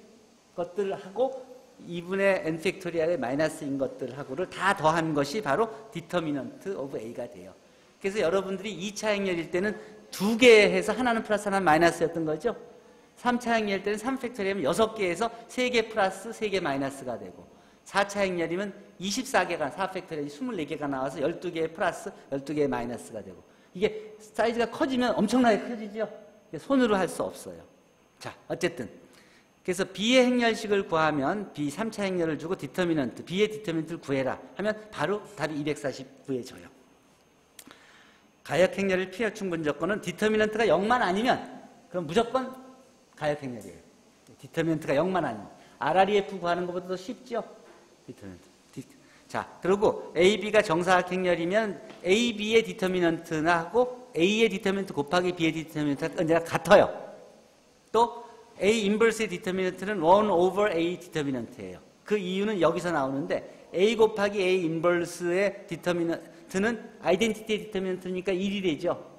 것들하고 2분의 n 팩토리얼의 마이너스인 것들하고를 다 더한 것이 바로 determinant of a가 돼요. 그래서 여러분들이 2차 행렬일 때는 두 개 해서 하나는 플러스 하나는 마이너스였던 거죠. 3차 행렬 때는 3 factorial 하면 6개에서 3개 플러스 3개 마이너스가 되고 4차 행렬이면 24개가 4 factorial이 24개가 나와서 12개 플러스 12개 마이너스가 되고 이게 사이즈가 커지면 엄청나게 커지죠. 손으로 할 수 없어요. 자, 어쨌든 그래서 B의 행렬식을 구하면 B 3차 행렬을 주고 디터미넌트 B의 디터미넌트를 구해라 하면 바로 답이 249해져요. 가역 행렬을 필요충분 조건은 determinant가 0만 아니면 그럼 무조건 가역 행렬이에요. determinant가 0만 아니면 RREF 구하는 것보다 더 쉽죠? determinant. 자, 그리고 AB가 정사각 행렬이면 AB의 determinant나 하고 A의 determinant 곱하기 B의 디터미넌트가 언제나 같아요. 또 A 인버스의 디터미넌트는 1 over A 디터미넌트예요. 그 이유는 여기서 나오는데 A 곱하기 A 인버스의 디터미넌트는 아이덴티티의 디터미넌트니까 1이 되죠.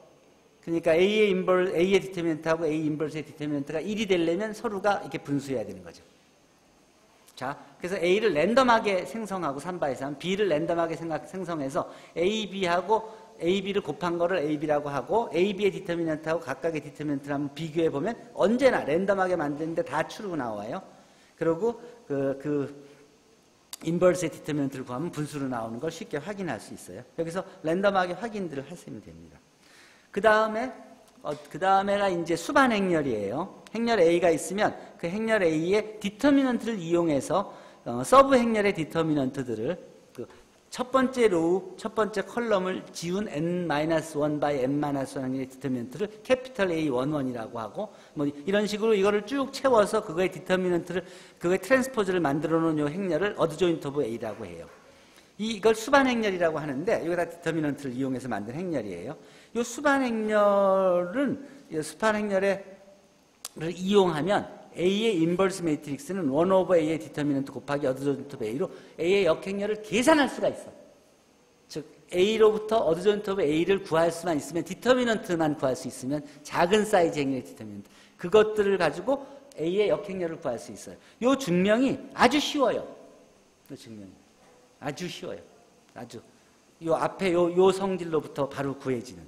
그러니까 A의 inver, A의 determinant하고 A inverse의 determinant가 1이 되려면 서로가 이렇게 분수해야 되는 거죠. 자, 그래서 A를 랜덤하게 생성하고 3 by 3에서 하면 B를 랜덤하게 생각, 생성해서 A, B하고 A, B를 곱한 거를 A, B라고 하고 A, B의 determinant하고 각각의 determinant를 한번 비교해 보면 언제나 랜덤하게 만드는데 다 true라고 나와요. 그리고 그, 그 inverse의 determinant를 구하면 분수로 나오는 걸 쉽게 확인할 수 있어요. 여기서 랜덤하게 확인들을 하시면 됩니다. 그 다음에 어, 그 다음에가 이제 수반 행렬이에요. 행렬 A가 있으면 그 행렬 A의 determinant를 이용해서 어, sub 행렬의 determinant들을 그 첫 번째 row, 첫 번째 column을 지운 n-1 by n-1 행렬의 determinant를 capital A11이라고 하고 뭐 이런 식으로 이거를 쭉 채워서 그거의 determinant를 그거의 transpose를 만들어 놓은 요 행렬을 adjoint of A라고 해요. 이- 이걸 수반 행렬이라고 하는데 이거 다 determinant를 이용해서 만든 행렬이에요. 이 수반 행렬은 이 수반 행렬의 를 이용하면 A의 인버스 매트릭스는 1 오버 A의 디터미넌트 곱하기 of A로 A의 역행렬을 계산할 수가 있어. 즉 A로부터 adjoint of A를 구할 수만 있으면 determinant만 구할 수 있으면 작은 사이즈 행렬의 determinant 그것들을 가지고 A의 역행렬을 구할 수 있어요. 이 증명이 아주 쉬워요. 이 증명이 아주 쉬워요. 아주 요 앞에 요, 요 성질로부터 바로 구해지는.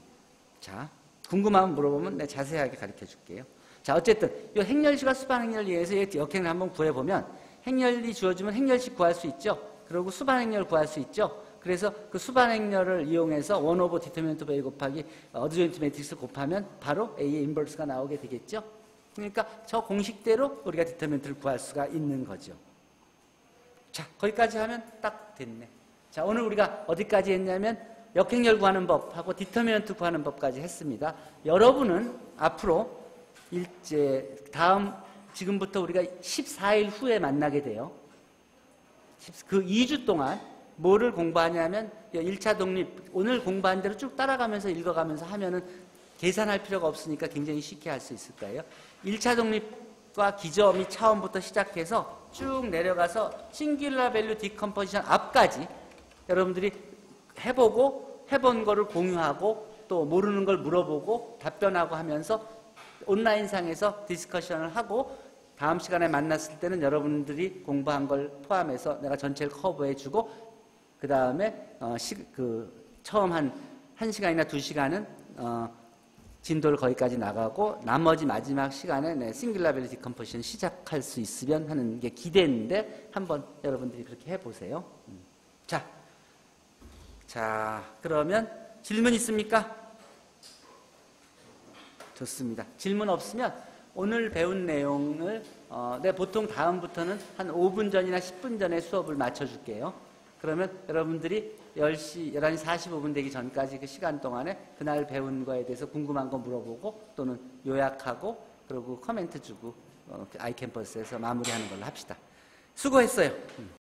자 궁금하면 물어보면 내가 자세하게 가르쳐 줄게요. 자 어쨌든 요 행렬식과 수반 행렬에 의해서 이 역행을 한번 구해보면 행렬이 주어지면 행렬식 구할 수 있죠. 그리고 수반 행렬 구할 수 있죠. 그래서 그 수반 행렬을 이용해서 one over determinant A 곱하기 adjoint matrix 곱하면 바로 A의 inverse가 나오게 되겠죠. 그러니까 저 공식대로 우리가 determinant를 구할 수가 있는 거죠. 자, 거기까지 하면 딱 됐네. 자, 오늘 우리가 어디까지 했냐면 역행렬 구하는 법하고 determinant 구하는 법까지 했습니다. 여러분은 앞으로 일제 다음 지금부터 우리가 14일 후에 만나게 돼요. 그 2주 동안 뭐를 공부하냐면 1차 독립 오늘 공부한 대로 쭉 따라가면서 읽어가면서 하면은 계산할 필요가 없으니까 굉장히 쉽게 할 수 있을 거예요. 1차 독립과 기저이 차원부터 시작해서 쭉 내려가서 singular value decomposition 앞까지 여러분들이 해보고 해본 거를 공유하고 또 모르는 걸 물어보고 답변하고 하면서 온라인상에서 discussion을 하고 다음 시간에 만났을 때는 여러분들이 공부한 걸 포함해서 내가 전체를 커버해주고 그 다음에 어, 시, 그 처음 한 1시간이나 2시간은 어, 진도를 거기까지 나가고 나머지 마지막 시간에 네, 싱글라벨리 디컴포지션 시작할 수 있으면 하는 게 기대인데 한번 여러분들이 그렇게 해보세요. 음. 자, 자 그러면 질문 있습니까? 좋습니다. 질문 없으면 오늘 배운 내용을 어, 네, 보통 다음부터는 한 5분 전이나 10분 전에 수업을 맞춰줄게요. 그러면 여러분들이 10시, 11시 45분 되기 전까지 그 시간 동안에 그날 배운 거에 대해서 궁금한 거 물어보고 또는 요약하고 그리고 코멘트 주고 어, 아이캠퍼스에서 마무리하는 걸로 합시다. 수고했어요. 음.